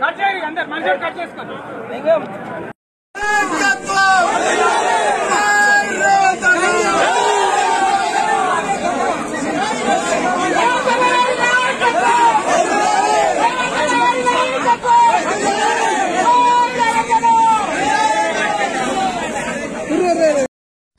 Cut చేయండి అందరు మంచిగా కట్ చేసుకోండి.